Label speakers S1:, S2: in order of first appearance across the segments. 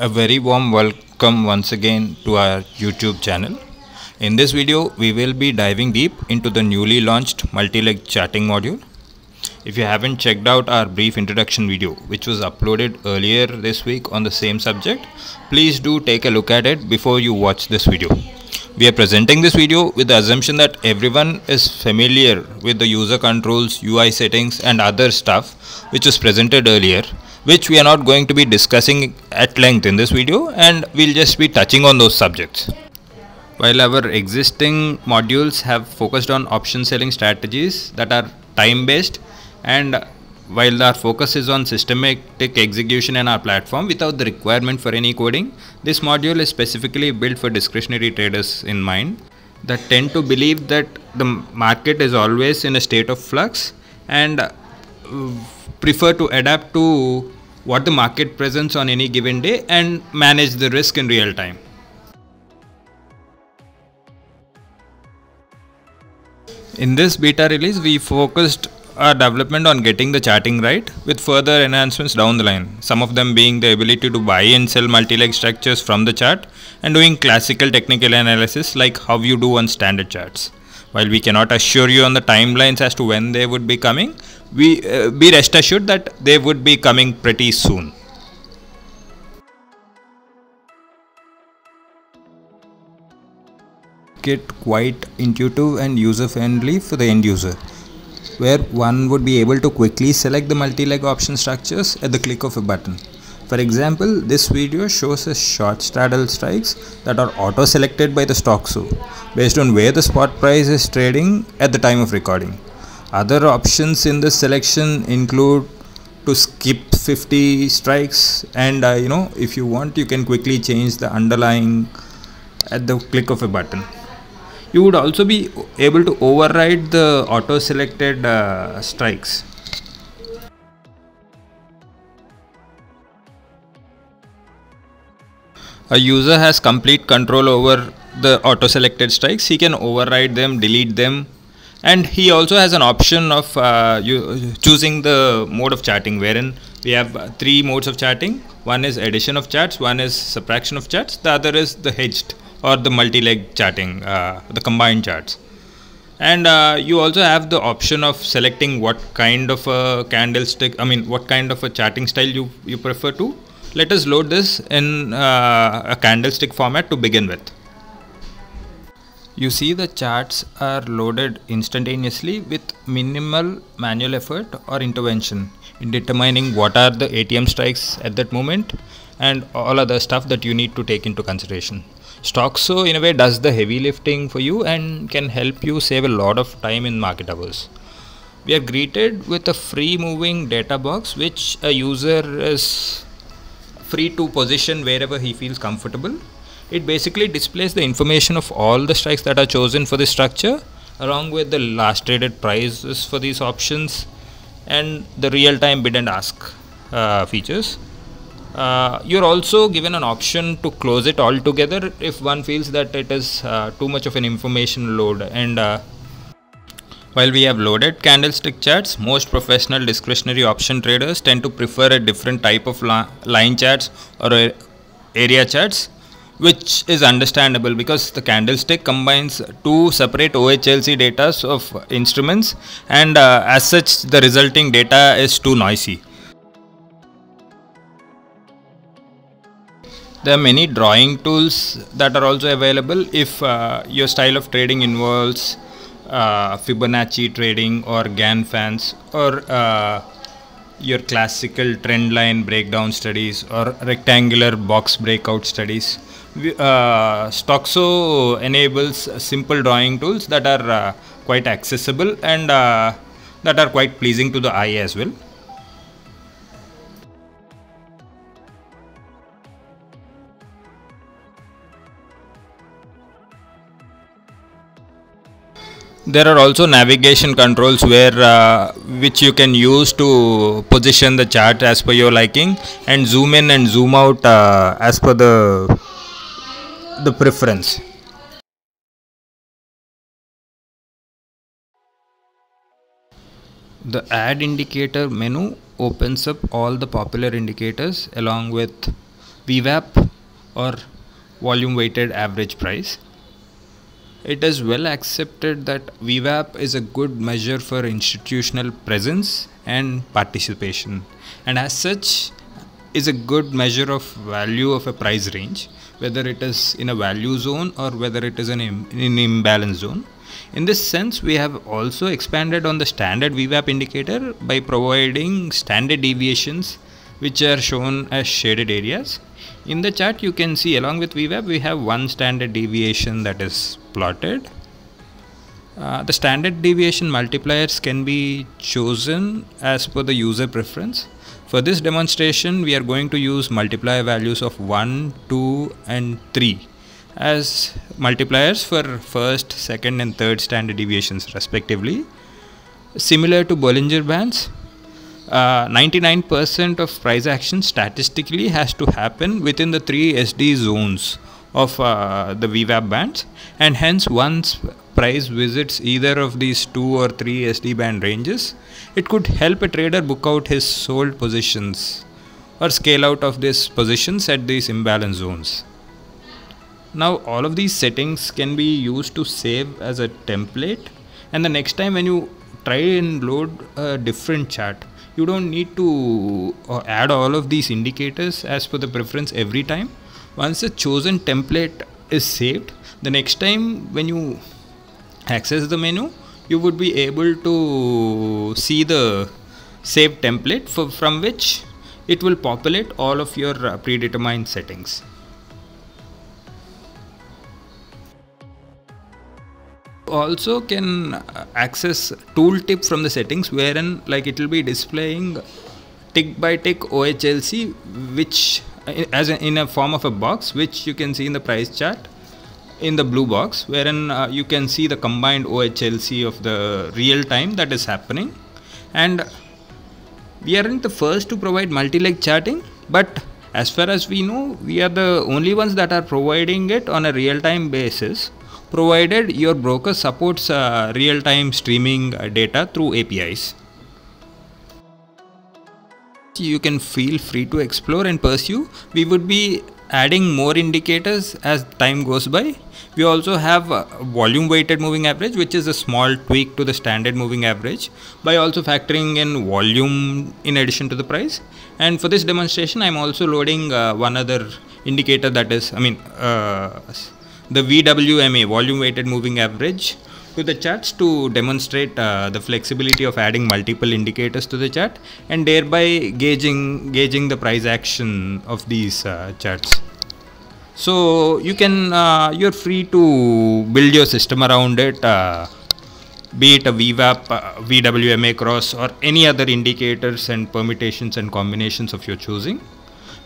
S1: A very warm welcome once again to our YouTube channel. In this video, we will be diving deep into the newly launched multi-leg charting module. If you haven't checked out our brief introduction video, which was uploaded earlier this week on the same subject, please do take a look at it before you watch this video. We are presenting this video with the assumption that everyone is familiar with the user controls, UI settings and other stuff which was presented earlier which we are not going to be discussing at length in this video and we'll just be touching on those subjects. While our existing modules have focused on option selling strategies that are time based and while our focus is on systematic execution in our platform without the requirement for any coding, this module is specifically built for discretionary traders in mind that tend to believe that the market is always in a state of flux and prefer to adapt to what the market presents on any given day and manage the risk in real time. In this beta release, we focused our development on getting the charting right with further enhancements down the line. Some of them being the ability to buy and sell multi-leg structures from the chart and doing classical technical analysis like how you do on standard charts. While we cannot assure you on the timelines as to when they would be coming, we uh, be rest assured that they would be coming pretty soon. Get quite intuitive and user friendly for the end user where one would be able to quickly select the multi-leg option structures at the click of a button. For example, this video shows a short straddle strikes that are auto selected by the stock Stoxxo based on where the spot price is trading at the time of recording. Other options in the selection include to skip 50 strikes and uh, you know if you want you can quickly change the underlying at the click of a button. You would also be able to override the auto selected uh, strikes. A user has complete control over the auto selected strikes. He can override them delete them and he also has an option of uh, you, choosing the mode of charting wherein we have three modes of charting one is addition of charts one is subtraction of charts the other is the hedged or the multi-leg charting uh, the combined charts and uh, you also have the option of selecting what kind of a candlestick i mean what kind of a charting style you you prefer to. Let us load this in uh, a candlestick format to begin with you see the charts are loaded instantaneously with minimal manual effort or intervention in determining what are the ATM strikes at that moment and all other stuff that you need to take into consideration. Stoxxo in a way does the heavy lifting for you and can help you save a lot of time in market hours. We are greeted with a free moving data box which a user is free to position wherever he feels comfortable it basically displays the information of all the strikes that are chosen for the structure along with the last traded prices for these options and the real time bid and ask uh, features. Uh, you're also given an option to close it altogether if one feels that it is uh, too much of an information load. And uh, while we have loaded candlestick charts, most professional discretionary option traders tend to prefer a different type of line charts or area charts which is understandable because the candlestick combines two separate OHLC data of instruments and uh, as such the resulting data is too noisy. There are many drawing tools that are also available if uh, your style of trading involves uh, Fibonacci trading or Gann fans or uh, your classical trend line breakdown studies or rectangular box breakout studies uh, Stoxxo enables simple drawing tools that are uh, quite accessible and uh, that are quite pleasing to the eye as well. there are also navigation controls where uh, which you can use to position the chart as per your liking and zoom in and zoom out uh, as per the the preference. The add indicator menu opens up all the popular indicators along with VWAP or volume weighted average price. It is well accepted that VWAP is a good measure for institutional presence and participation and as such is a good measure of value of a price range whether it is in a value zone or whether it is an in an imbalance zone. In this sense, we have also expanded on the standard VWAP indicator by providing standard deviations which are shown as shaded areas in the chart you can see along with VWAP we have one standard deviation that is plotted. Uh, the standard deviation multipliers can be chosen as per the user preference. For this demonstration we are going to use multiplier values of 1, 2 and 3 as multipliers for first, second and third standard deviations respectively. Similar to Bollinger Bands, 99% uh, of price action statistically has to happen within the three SD zones of uh, the VWAP bands. And hence once price visits either of these two or three SD band ranges it could help a trader book out his sold positions or scale out of these positions at these imbalance zones. Now all of these settings can be used to save as a template. And the next time when you try and load a different chart you don't need to uh, add all of these indicators as per the preference every time once a chosen template is saved the next time when you access the menu you would be able to see the saved template for, from which it will populate all of your uh, predetermined settings. You also can access tooltip from the settings wherein like it will be displaying tick by tick OHLC which as in a form of a box which you can see in the price chart in the blue box wherein uh, you can see the combined OHLC of the real time that is happening and we aren't the first to provide multi-leg charting but as far as we know we are the only ones that are providing it on a real-time basis provided your broker supports uh, real-time streaming uh, data through APIs. You can feel free to explore and pursue. We would be adding more indicators as time goes by. We also have volume weighted moving average, which is a small tweak to the standard moving average by also factoring in volume in addition to the price. And for this demonstration, I'm also loading uh, one other indicator that is, I mean, uh, the VWMA volume weighted moving average to the charts to demonstrate uh, the flexibility of adding multiple indicators to the chart and thereby gauging gauging the price action of these uh, charts so you can uh, you're free to build your system around it uh, be it a VWAP, uh, VWMA cross or any other indicators and permutations and combinations of your choosing.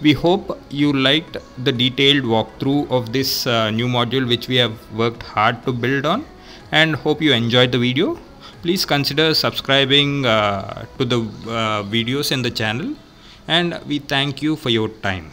S1: We hope you liked the detailed walkthrough of this uh, new module which we have worked hard to build on and hope you enjoyed the video. Please consider subscribing uh, to the uh, videos in the channel. And we thank you for your time